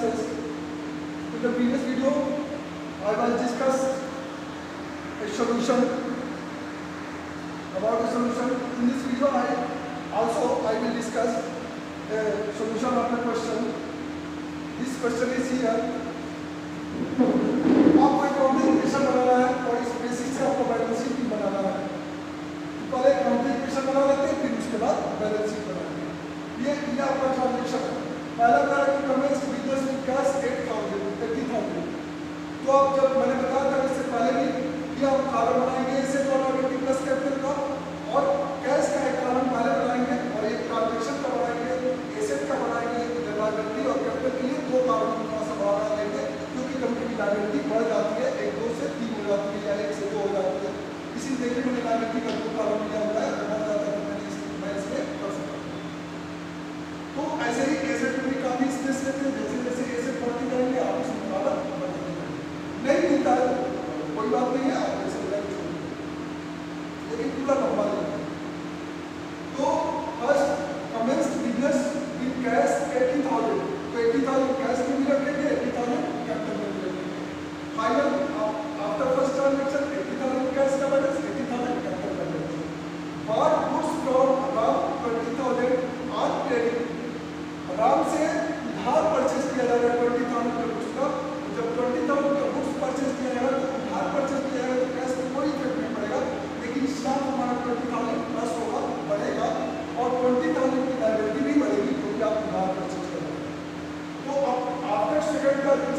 differences. In the previous video, I will discuss a solution about a solution. In this video, I also I will discuss a solution of a question. This question is here. آپ کو ایک complication بنانا ہے اور اس basic سے آپ کو balance sheet بنانا ہے تو پہلے کمپلیکیشن بنا لیتے ہیں پھر اس کے بعد بیلنس شیٹ بنا لیتے ہیں یہ آپ کا ٹرانزیکشن ہے پہلا پیرا کیا plus eight thousand thirty thousand تو آپ جب میں نے بتایا تھا اس سے پہلے بھی کہ آپ کارن بنائیں گے، اس سے پلس کیپٹل کا اور کیش کا ایک کارن پہلے بنائیں گے اور ایک ٹرانزیکشن کا بنائیں گے ایسٹ کا بنائیں گے لائبلٹی اور کیپٹل کے لیے دو کارن تھوڑا سا بڑھا لیں گے، کیونکہ کمپنی کی لائبلٹی بڑھ جاتی ہے، ایک دو سے تین ہو جاتی ہے یا ایک سے دو ہو جاتی ہے۔ اسی طریقے میں نے لائبلٹی کا دو کارن کیا ہوتا ہے، بہت زیادہ میں اس میں کر سکتا ہوں۔ تو ایسے ہی ایسٹ کا بھی اس میں credit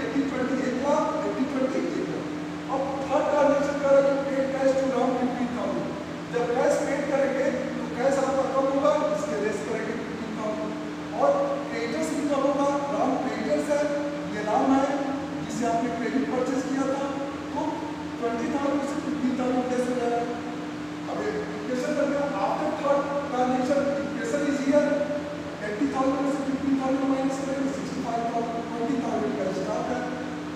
80 20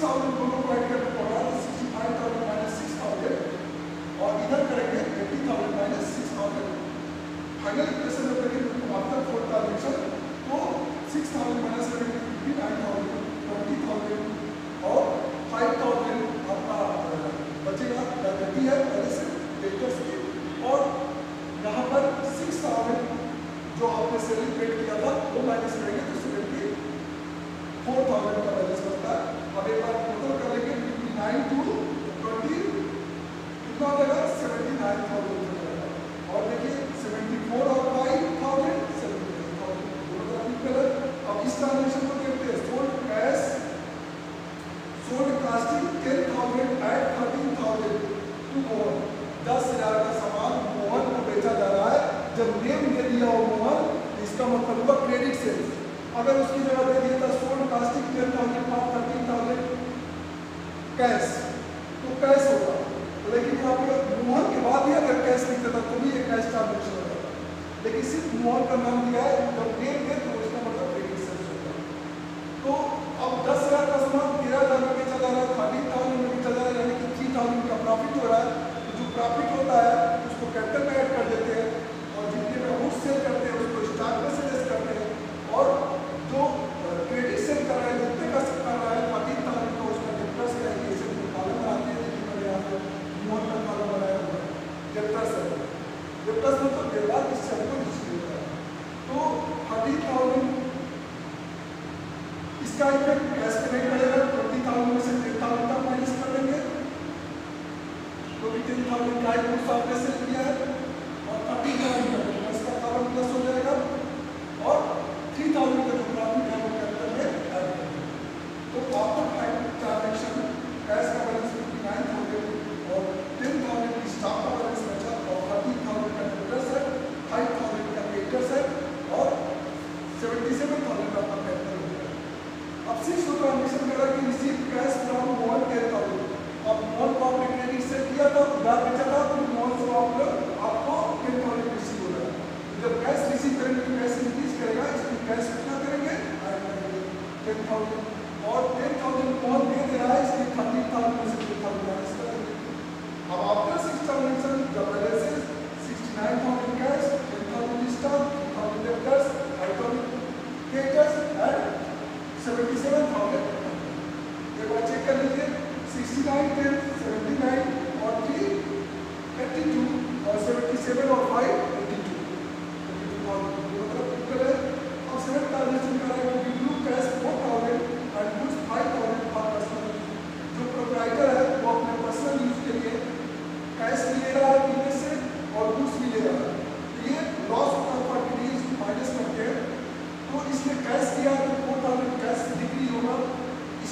thousand دونوں کو ایڈ کر کے پڑھا تو sixty five thousand minus six thousand اور ادھر کریں گے eighty thousand minus six thousand final equation میں کریں گے آفٹر تھاؤزینڈ اگر اس کی جگہ دے دیا تھا اسٹون کاسٹنگ ٹین تھاؤزینڈ آپ تھرٹین تھاؤزینڈ کیش تو کیش ہوگا۔ لیکن آپ موہن کے بعد ہی اگر کیش لکھتا تھا تو بھی یہ کیش ٹرانزیکشن ہوتا تھا لیکن صرف موہن کا نام دیا ہے، جب ڈیٹ دے تو اس کا مطلب ٹریڈنگ سیلس ہوتا تو اب دس ہزار کا سامان تیرہ ہزار روپئے چلا رہا ہے تھرٹین تھاؤزینڈ روپئے چلا رہا ہے یعنی کہ تھری تھاؤزینڈ کا پرافٹ ہو رہا ہے۔ تو جو پرافٹ ہوتا ہے، اس کو کیپٹل میں ایڈ کر دیتے ہیں اور جتنے میں گڈ سیل کرتے ہیں، اس کو اسٹاک میں سجیسٹ estimate hope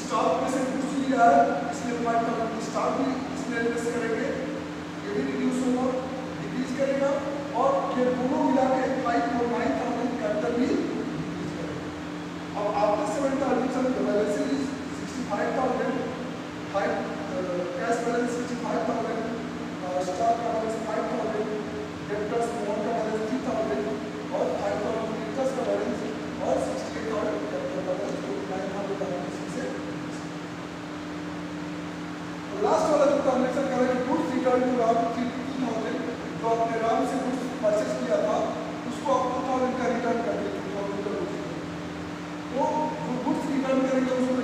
اسٹاک میں سے کچھ نہیں جا رہا اس لیے پوائنٹ نمبر اسٹاک بھی اس میں انویسٹ کریں گے۔ یہ بھی ریڈیوس ہوگا ڈیکریز کرے گا اور یہ دونوں ملا کے فائیو اور نائن تھاؤزینڈ کیپٹل بھی ڈیکریز کرے گا۔ اب والی کتاب کی تھاؤزینڈ جو آپ نے رام سے کچھ پرچیز کیا تھا، اس کو آپ ٹو تھاؤزینڈ کا ریٹرن کر دیں وہ گڈس ریٹرن کریں گے، اس کو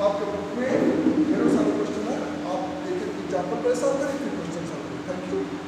آپ کے بک میں ڈھیر سارے کوشش کریں تھینک یو